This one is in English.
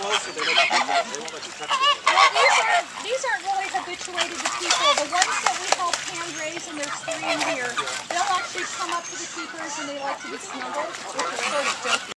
these aren't really habituated to people. The ones that we help hand raise, and there's three in here, they'll actually come up to the keepers and they like to be snuggled.